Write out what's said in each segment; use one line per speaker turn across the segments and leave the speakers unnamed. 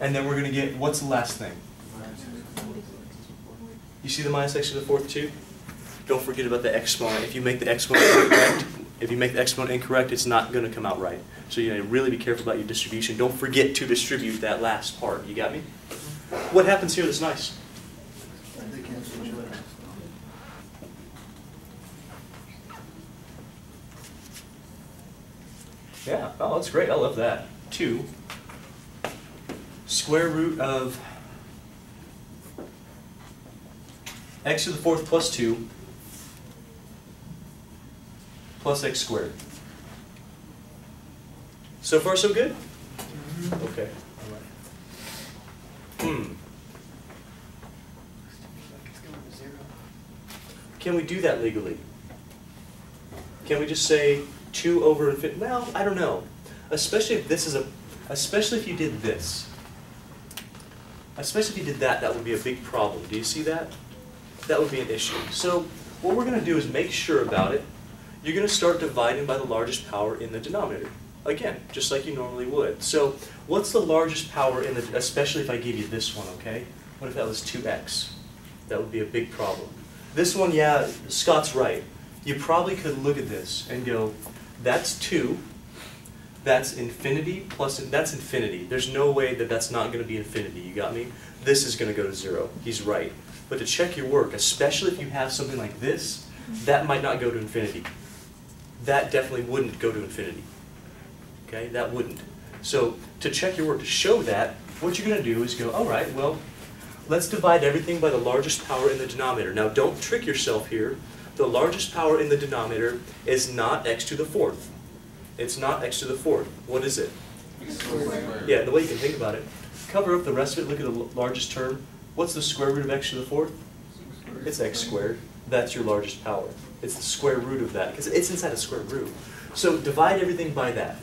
And then we're going to get, what's the last thing? You see the minus x to the fourth too? Don't forget about the exponent. If you make the exponent incorrect, if you make the exponent incorrect, it's not going to come out right. So you know, really be careful about your distribution. Don't forget to distribute that last part. You got me? What happens here that's nice? Yeah, oh, that's great. I love that. Two, square root of x to the fourth plus 2 plus x squared. So far, so good? Okay. all right. Hmm. Can we do that legally? Can we just say 2 over infinity? Well, I don't know. Especially if this is a, especially if you did this. Especially if you did that, that would be a big problem. Do you see that? That would be an issue. So what we're going to do is make sure about it. You're going to start dividing by the largest power in the denominator. Again, just like you normally would. So what's the largest power in the, especially if I give you this one, okay? What if that was 2x? That would be a big problem. This one, yeah, Scott's right. You probably could look at this and go, that's 2, that's infinity plus, that's infinity. There's no way that that's not going to be infinity, you got me? This is going to go to 0. He's right. But to check your work, especially if you have something like this, that might not go to infinity. That definitely wouldn't go to infinity. Okay, that wouldn't. So to check your work, to show that, what you're going to do is go, all right, well, let's divide everything by the largest power in the denominator. Now don't trick yourself here. The largest power in the denominator is not x to the fourth. It's not x to the fourth. What is it? Yeah, the way you can think about it. Cover up the rest of it, look at the largest term. What's the square root of x to the fourth? It's x squared. That's your largest power. It's the square root of that, because it's inside a square root. So divide everything by that.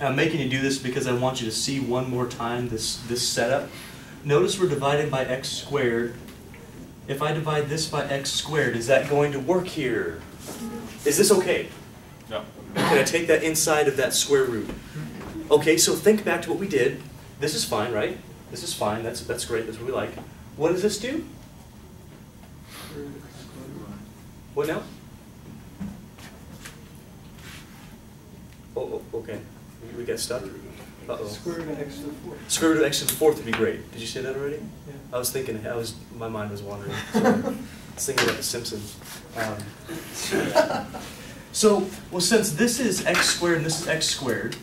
I'm making you do this because I want you to see one more time this, this setup. Notice we're dividing by x squared. If I divide this by x squared, is that going to work here? Is this okay?
No.
Can I take that inside of that square root? Okay, so think back to what we did. This is fine, right? This is fine, that's, that's great, that's what we like. What does this do? What now? Oh, oh, okay, We- got stuck. Uh-oh.
Square root of x to the fourth.
Square root of x to the fourth would be great. Did you say that already?
Yeah.
I was thinking, I was, my mind was wandering. Sorry. I was thinking about The Simpsons. Um, So, well, since this is x squared and this is x squared,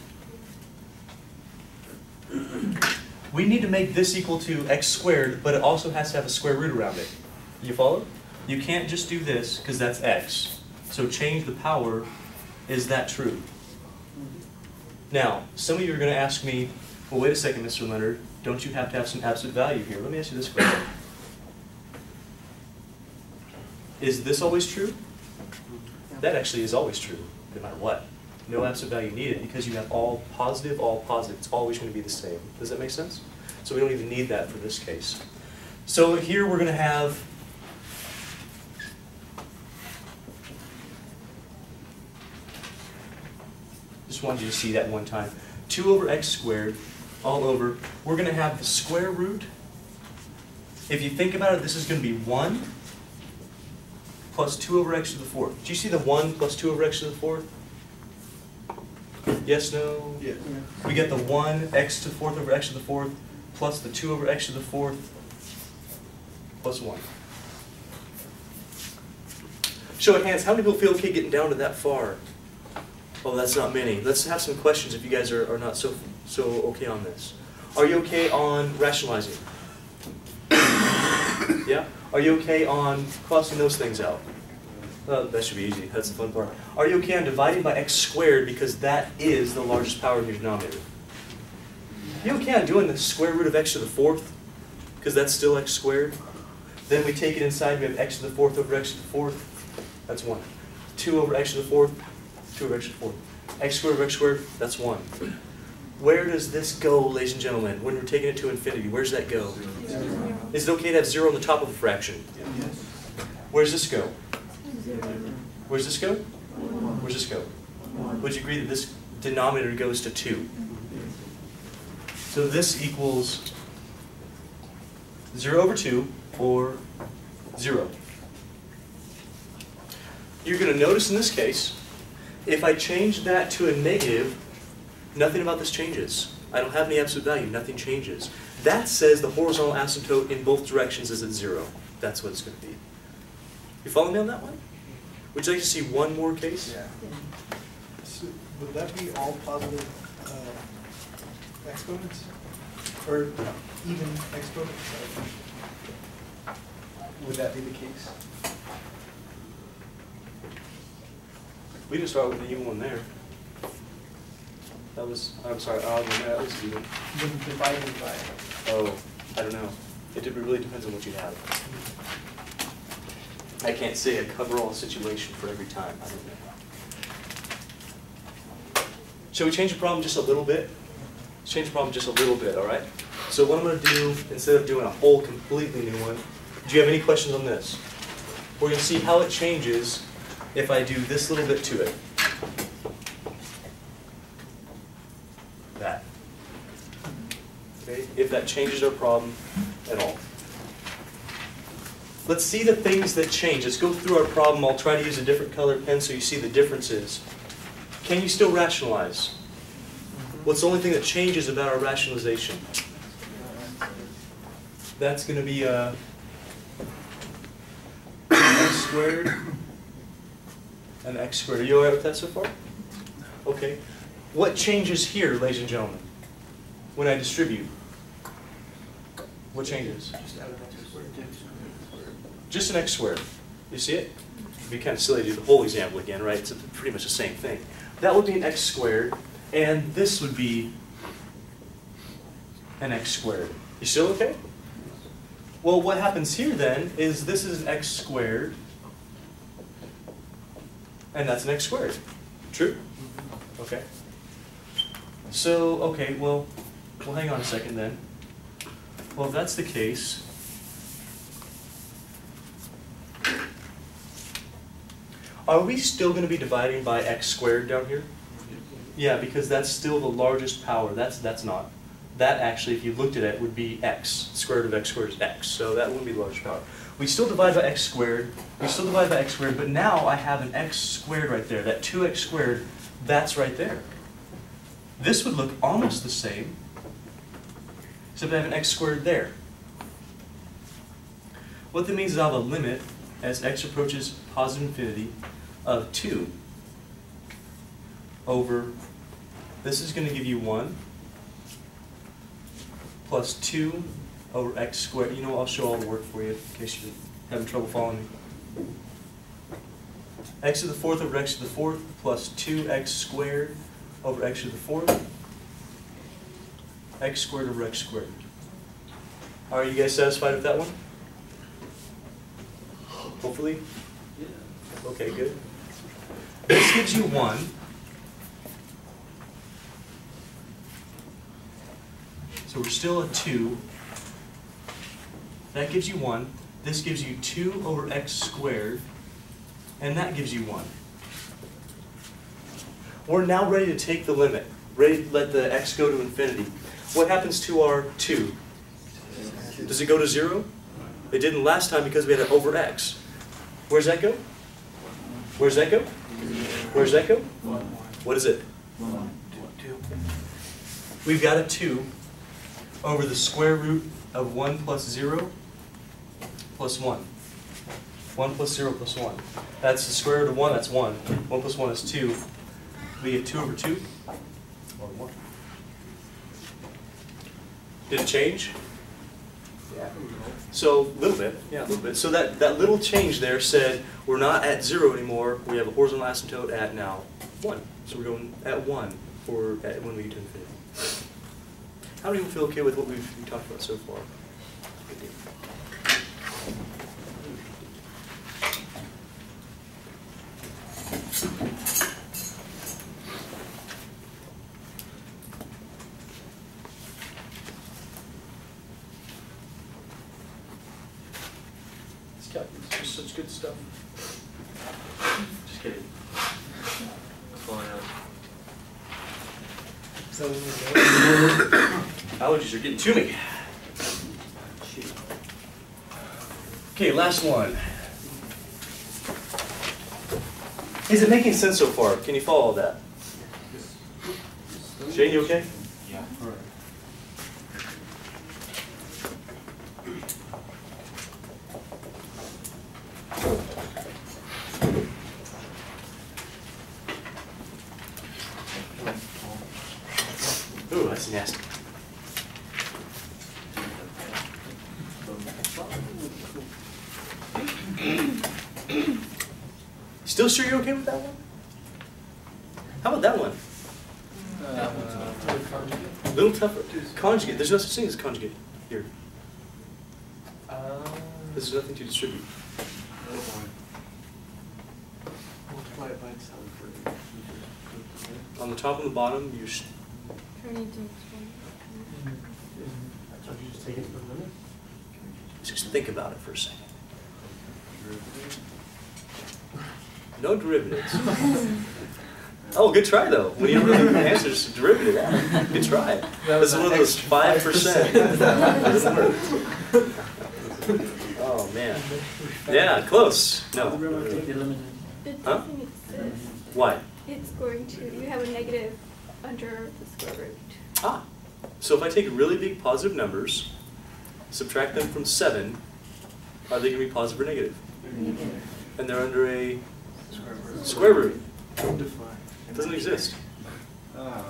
we need to make this equal to x squared, but it also has to have a square root around it. You follow? You can't just do this, because that's x. So change the power, is that true? Now, some of you are going to ask me, well, wait a second, Mr. Leonard, don't you have to have some absolute value here? Let me ask you this question. Is this always true? That actually is always true, no matter what. No absolute value needed because you have all positive, all positive. It's always going to be the same. Does that make sense? So we don't even need that for this case. So here we're going to have Just wanted you to see that one time. 2 over x squared, all over. We're going to have the square root. If you think about it, this is going to be 1 plus 2 over x to the fourth. Do you see the 1 plus 2 over x to the fourth? Yes, no?
Yeah.
We get the 1 x to the fourth over x to the fourth plus the 2 over x to the fourth plus 1. Show of hands, how many people feel okay getting down to that far? Oh, that's not many. Let's have some questions if you guys are, are not so, so okay on this. Are you okay on rationalizing? yeah? Are you okay on crossing those things out? Well, that should be easy. That's the fun part. Are you okay on dividing by x squared because that is the largest power in your denominator? You okay on doing the square root of x to the fourth? Because that's still x squared. Then we take it inside, we have x to the fourth over x to the fourth. That's one. 2 over x to the fourth, 2 over x to the fourth. x squared over x squared, that's 1. Where does this go, ladies and gentlemen, when we're taking it to infinity? Where does that go? Is it okay to have zero on the top of a fraction?
Yes.
Where does this go? Where does this go? Where does this go? Would you agree that this denominator goes to 2? So this equals 0 over 2 or 0. You're going to notice in this case, if I change that to a negative, nothing about this changes. I don't have any absolute value, nothing changes. That says the horizontal asymptote in both directions is at 0. That's what it's going to be. You follow me on that one? Would you like to see one more case?
Yeah. So Would that be all positive uh, exponents? Or even exponents? Would that be the case?
We just start with the even one there. That was, I'm sorry, odd one, that was even.
Divided by.
Oh, I don't know. It really depends on what you have. I can't say a cover-all situation for every time, I don't know. Shall we change the problem just a little bit? Let's change the problem just a little bit, all right? So what I'm gonna do, instead of doing a whole completely new one, do you have any questions on this? We're gonna see how it changes if I do this little bit to it. That. Okay, if that changes our problem at all. Let's see the things that change. Let's go through our problem. I'll try to use a different color pen so you see the differences. Can you still rationalize? What's the only thing that changes about our rationalization? That's going to be uh, squared and x squared. Are you all right with that so far? Okay. What changes here, ladies and gentlemen, when I distribute? What changes?
Just an x squared.
Just an x squared. You see it? It'd be kind of silly to do the whole example again, right? It's pretty much the same thing. That would be an x squared, and this would be an x squared. You still okay? Well, what happens here then is this is an x squared, and that's an x squared. True? Mm-hmm. Okay. So, okay, well, well, hang on a second then. Well, if that's the case, Are we still going to be dividing by x squared down here? Yeah, because that's still the largest power. That's that's not. That actually, if you looked at it, would be x. Square root of x squared is x. So that wouldn't be the largest power. We still divide by x squared. We still divide by x squared, but now I have an x squared right there. That 2x squared, that's right there. This would look almost the same, except I have an x squared there. What that means is I have a limit as x approaches positive infinity of 2 over, this is going to give you 1, plus 2 over x squared. You know, I'll show all the work for you in case you're having trouble following me. x to the fourth over x to the fourth plus 2x squared over x to the fourth. x squared over x squared. Are you guys satisfied with that one? Hopefully? Yeah. Okay, good. This gives you one. So we're still at two. That gives you one. This gives you two over x squared. And that gives you one. We're now ready to take the limit. Ready to let the x go to infinity. What happens to our two? Does it go to zero? It didn't last time because we had it over x. Where's that go? Where's that go? Where's that go? What is it? We've got a 2 over the square root of 1 plus 0 plus 1. 1 plus 0 plus 1. That's the square root of 1, that's 1. 1 plus 1 is 2. We get 2 over 2? Or 1. Did it change? Yeah. So, a little bit, yeah, a little bit. So that, that little change there said, we're not at zero anymore, we have a horizontal asymptote at now one. So we're going at one for, at, when we get to infinity how do you feel okay with what we've talked about so far? It's such good stuff. Just kidding. What's
going on?
So Allergies are getting to me. Okay, last one. Is it making sense so far? Can you follow that? Shane, you okay?
Yeah.
Ooh, that's nasty. Still sure you're okay with that one? How about that one? A little tougher. Conjugate, there's no such thing as conjugate here. Uh, this is nothing to distribute.
Oh multiply it by itself.
On the top and the bottom, you sh-
Turning to explain.
So you just take it for the limit?
just think about it for a second. No derivatives. Oh, good try though. When you don't really know the answer, just derivative. Good try.
That
That's
was
one of
an
those
extra
five percent. Oh, man. Yeah, close. No.
Take the limit.
It
Huh? Why?
It's going to, you have a negative under the square root.
Ah. So if I take really big positive numbers, subtract them from seven, are they gonna be positive or negative? negative? And they're under a square root. It doesn't exist.
Oh.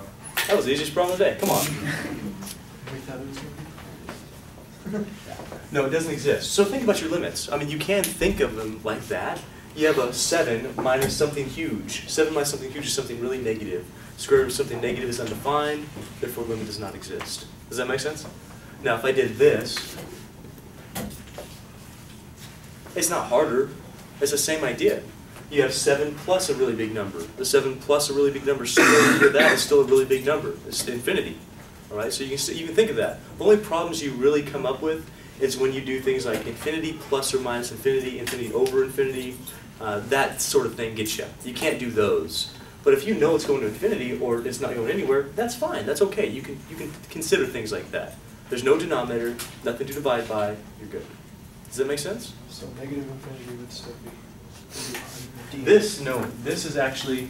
That was the easiest problem of the day. Come on.
We thought it was gonna be.
No, it doesn't exist. So think about your limits. I mean, you can think of them like that. You have a seven minus something huge. Seven minus something huge is something really negative. Square root of something negative is undefined, therefore limit does not exist. Does that make sense? Now, if I did this, it's not harder. It's the same idea. You have seven plus a really big number. The seven plus a really big number, of that is still a really big number. It's infinity. All right, so you can, you can think of that. The only problems you really come up with is when you do things like infinity plus or minus infinity, infinity over infinity. Uh, that sort of thing gets you. You can't do those. But if you know it's going to infinity or it's not going anywhere, that's fine. That's okay. You can you can consider things like that. There's no denominator, nothing to divide by. You're good. Does that make sense?
So negative infinity would still be. Would be on D.
This no. This is actually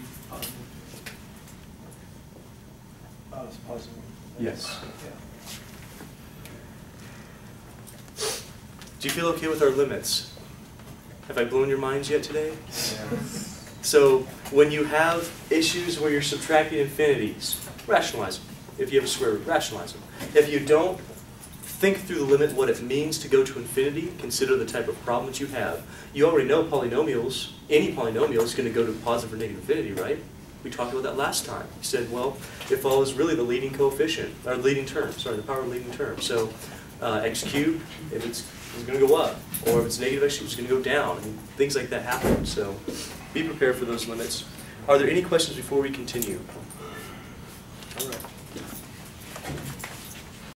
Oh, it's positive.
Yes. Do you feel okay with our limits? Have I blown your minds yet today? So when you have issues where you're subtracting infinities, rationalize them. If you have a square root, rationalize them. If you don't, think through the limit, what it means to go to infinity, consider the type of problems you have. You already know polynomials, any polynomial is going to go to positive or negative infinity, right? We talked about that last time. We said, well, it follows really the leading coefficient, or leading term, sorry, the power of leading term. So uh, x cubed, if it's, it's going to go up, or if it's negative x cubed, it's going to go down. And things like that happen. So be prepared for those limits. Are there any questions before we continue?